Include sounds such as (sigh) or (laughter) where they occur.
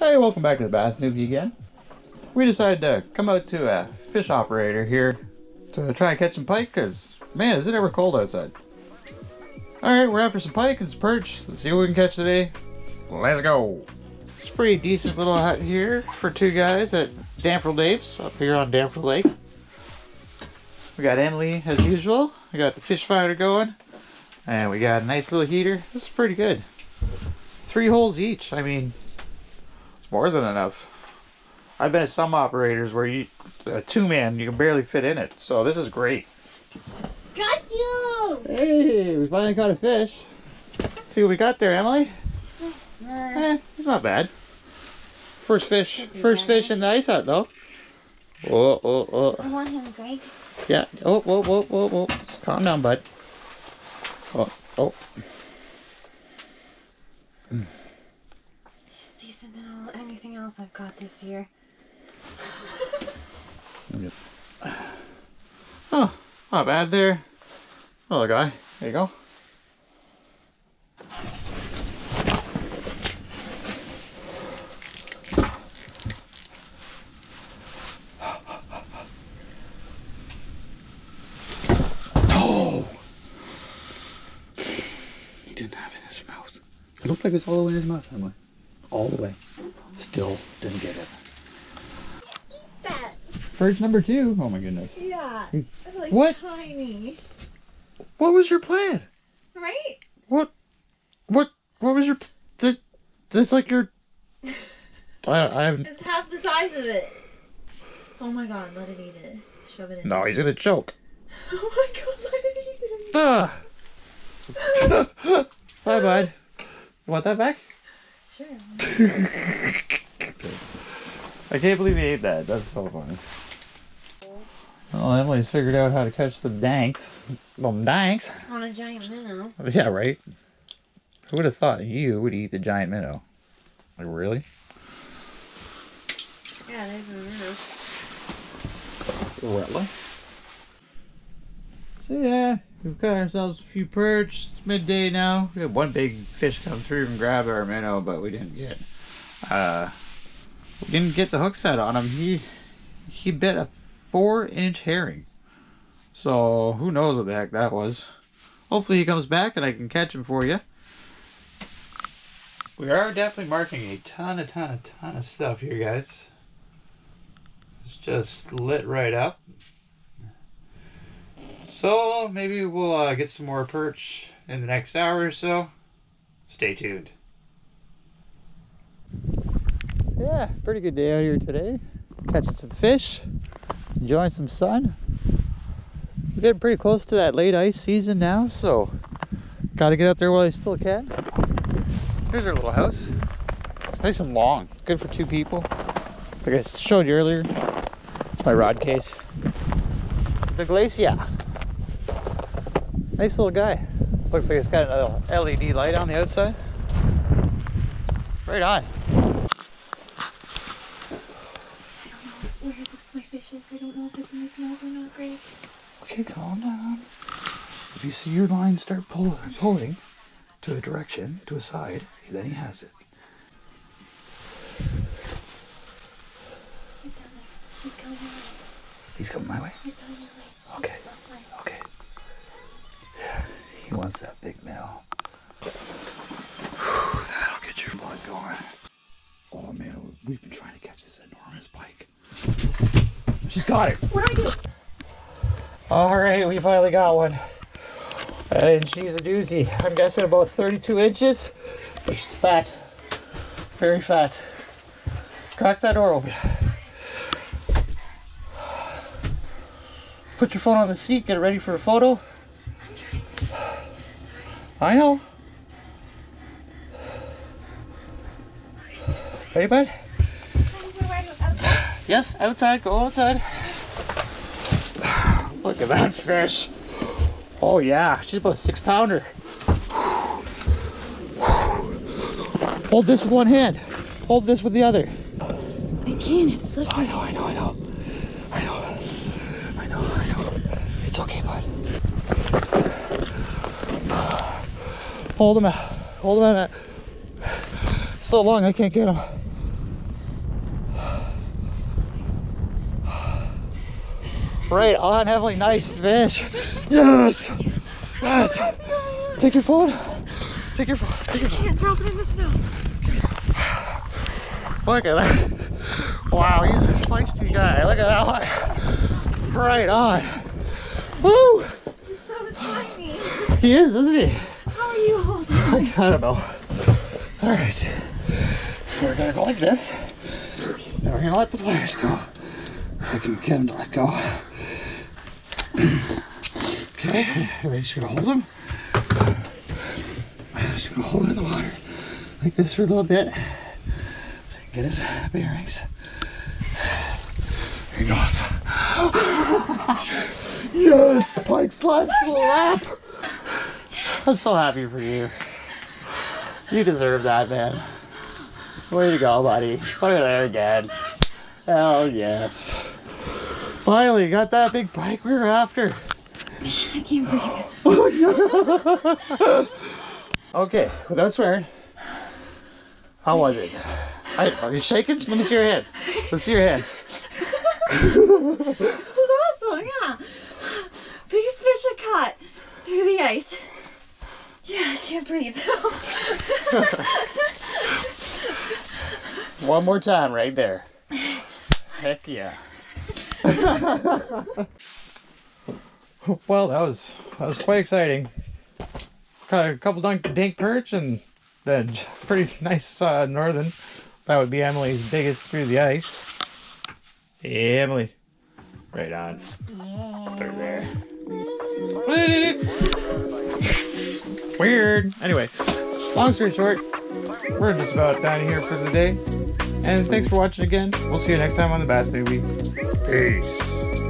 Hey, welcome back to the Bass Newfie again. We decided to come out to a fish operator here to try and catch some pike because, man, is it ever cold outside. Alright, we're after some pike and some perch. Let's see what we can catch today. Let's go. It's a pretty decent little hut here for two guys at Danford Apes up here on Danford Lake. We got Emily as usual. We got the fish finder going. And we got a nice little heater. This is pretty good. Three holes each. I mean, it's more than enough. I've been at some operators where you, a two man, you can barely fit in it. So this is great. Got you! Hey, we finally caught a fish. See what we got there, Emily. Eh, it's not bad. First fish, first fish in the ice hut though. Oh, oh, oh. I want him, Greg. Yeah. Oh, whoa, whoa, whoa, whoa. Calm down, bud. Oh, oh. Else I've got this year. Oh, not bad there. Little guy. There you go. No! He didn't have it in his mouth. It looked like it was all the way in his mouth, Emily. All the way. Still didn't get it. That. Perch number two. Oh my goodness. Yeah. It's like What? tiny. What was your plan? Right? What? What? What was your? This? This like your? (laughs) I I haven't. It's half the size of it. Oh my god, let it eat it. Shove it in. No, he's gonna choke. (laughs) Oh my god, let it eat it. Ah. (laughs) Bye, bud. You want that back? Sure. I can't believe he ate that. That's so funny. Well, Emily's figured out how to catch the danks. Them danks. On a giant minnow. Yeah, right. Who would have thought you would eat the giant minnow? Like really? Yeah, there's a minnow. Really? So yeah, we've got ourselves a few perch. It's midday now. We had one big fish come through and grab our minnow, but we didn't get. Uh, we didn't get the hook set on him. He he bit a four-inch herring. So who knows what the heck that was. Hopefully he comes back and I can catch him for you. We are definitely marking a ton, a ton, a ton of stuff here, guys. It's just lit right up. So maybe we'll uh, get some more perch in the next hour or so. Stay tuned. Yeah, pretty good day out here today. Catching some fish, enjoying some sun. We're getting pretty close to that late ice season now, so gotta get out there while I still can. Here's our little house. It's nice and long. Good for two people. Like I showed you earlier, it's my rod case. The Glacia. Nice little guy. Looks like it's got another LED light on the outside. Right on. Where my fish is, I don't know if it's in his mouth or not. Okay, calm down. If you see your line start pull, pulling to a direction, to a side, then he has it. He's down. He's coming my way. He's coming my way. He's coming your way. Okay. Okay. Yeah, he wants that big minnow. Whew, that'll get your blood going. Oh man, we've been trying to catch this enormous pike. She's got it. What do I do? All right, we finally got one. And she's a doozy. I'm guessing about 32 inches, which is fat. Very fat. Crack that door open. Put your phone on the seat, get it ready for a photo. I know. Ready, bud? Yes, outside, go outside. (sighs) Look at that fish. Oh yeah, she's about a six pounder. (sighs) Hold this with one hand. Hold this with the other. I can't. It's slippery. I know, I know, I know. I know. I know, I know. It's okay, bud. (sighs) Hold him out. Hold him out. So long, I can't get him. Right on, Emily. Nice fish. Yes. Yes. Take your phone. Take your phone. Take your phone. Can't drop it in the snow. Look at that. Wow, he's a feisty guy. Look at that one. Right on. Woo! So tiny. He is, isn't he? How are you holding? I, (laughs) I don't know. All right. So we're gonna go like this. And we're gonna let the pliers go. If I can get him to let go. Okay, we're just gonna hold him. I'm just gonna hold him in the water like this for a little bit. So he can get his bearings. There he goes. (gasps) yes! Pike slap slap! I'm so happy for you. You deserve that, man. Way to go, buddy. Look at there again. Hell yes. Finally got that big bike we were after. I can't breathe. (laughs) okay, without swearing. How was it? I, are you shaking? Let me see your hand. Let's see your hands. It was awesome, yeah. Biggest fish I caught through the ice. Yeah, I can't breathe. (laughs) (laughs) One more time, right there. Heck yeah. (laughs) well, that was that was quite exciting. Caught a couple dunk dink perch and then (laughs) pretty nice uh, northern. That would be Emily's biggest through the ice. Hey, Emily. Right on. There. (laughs) Weird. Anyway, long story short, we're just about done here for the day. And thanks for watching again. We'll see you next time on the Bass Newfie. Peace.